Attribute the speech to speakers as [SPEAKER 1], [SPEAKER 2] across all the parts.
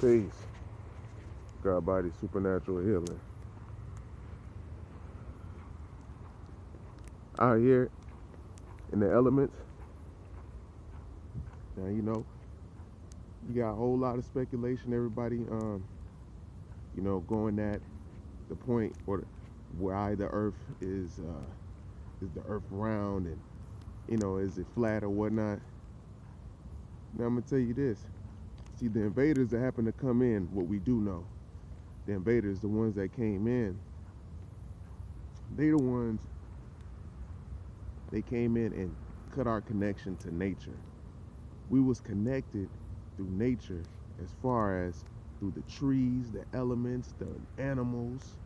[SPEAKER 1] Peace. God body supernatural healing. Out here in the elements. Now you know you got a whole lot of speculation. Everybody, um, you know, going at the point or why the Earth is uh, is the Earth round and you know is it flat or whatnot. Now I'm gonna tell you this. See, the invaders that happen to come in, what we do know, the invaders, the ones that came in, they the ones, they came in and cut our connection to nature. We was connected through nature as far as through the trees, the elements, the animals,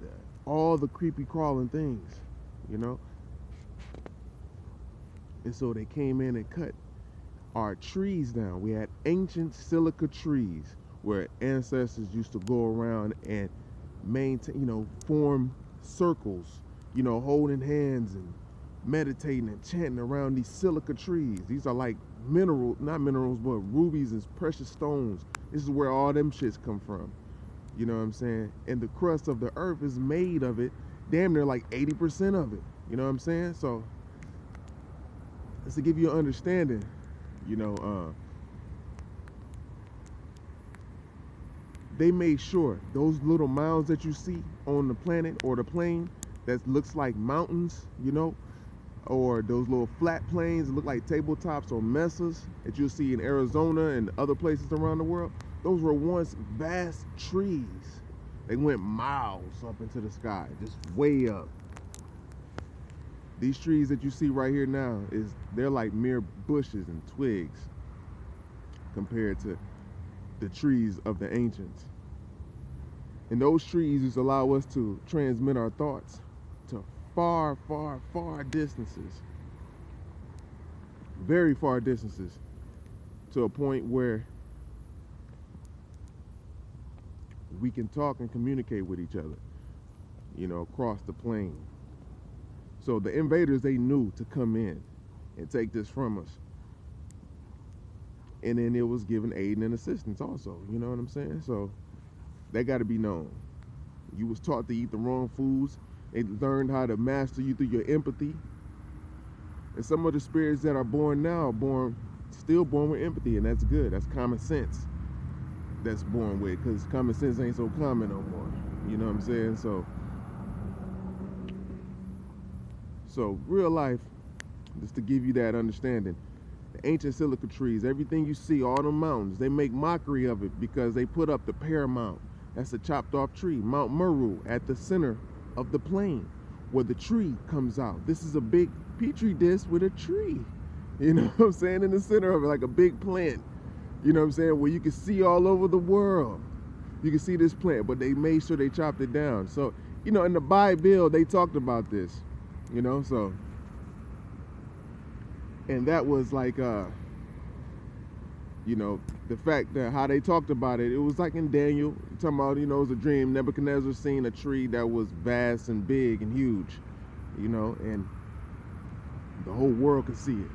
[SPEAKER 1] the, all the creepy crawling things, you know? And so they came in and cut our trees down. We had ancient silica trees where ancestors used to go around and maintain, you know, form circles, you know, holding hands and meditating and chanting around these silica trees. These are like mineral, not minerals, but rubies and precious stones. This is where all them shits come from. You know what I'm saying? And the crust of the earth is made of it, damn near like 80% of it. You know what I'm saying? So, just to give you an understanding, you know, uh, they made sure those little mounds that you see on the planet or the plane that looks like mountains, you know, or those little flat plains that look like tabletops or mesas that you'll see in Arizona and other places around the world, those were once vast trees. They went miles up into the sky, just way up. These trees that you see right here now is they're like mere bushes and twigs compared to the trees of the ancients. And those trees just allow us to transmit our thoughts to far, far, far distances. Very far distances to a point where we can talk and communicate with each other, you know, across the plane. So the invaders, they knew to come in and take this from us. And then it was given aid and assistance also, you know what I'm saying? So that got to be known. You was taught to eat the wrong foods. They learned how to master you through your empathy. And some of the spirits that are born now are born, still born with empathy, and that's good. That's common sense that's born with, because common sense ain't so common no more. You know what I'm saying? So So real life, just to give you that understanding, the ancient silica trees, everything you see, all the mountains, they make mockery of it because they put up the paramount. That's a chopped off tree, Mount Meru, at the center of the plain where the tree comes out. This is a big petri dish with a tree. You know what I'm saying? In the center of it, like a big plant. You know what I'm saying? Where you can see all over the world. You can see this plant, but they made sure they chopped it down. So, you know, in the Bible, they talked about this you know so. And that was like uh you know the fact that how they talked about it it was like in daniel talking about you know it was a dream nebuchadnezzar seen a tree that was vast and big and huge you know and the whole world could see it.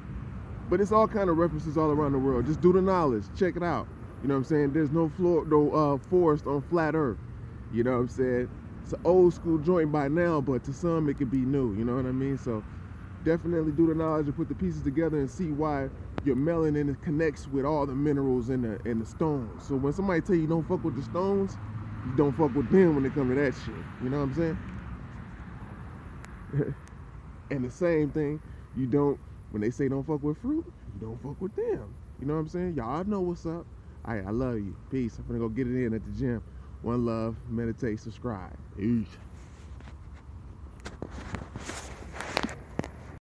[SPEAKER 1] But it's all kind of references all around the world. Just do the knowledge check it out. You know what i'm saying? There's no floor no uh forest on flat earth. You know what i'm saying it's an old school joint by now, but to some it could be new. You know what I mean? So definitely do the knowledge and put the pieces together and see why your melanin connects with all the minerals in the in the stones. So when somebody tell you don't fuck with the stones, you don't fuck with them when it come to that shit. You know what I'm saying? and the same thing, you don't when they say don't fuck with fruit, you don't fuck with them. You know what I'm saying? Y'all know what's up. All right, I love you. Peace. I'm gonna go get it in at the gym. One love, meditate, subscribe. Peace.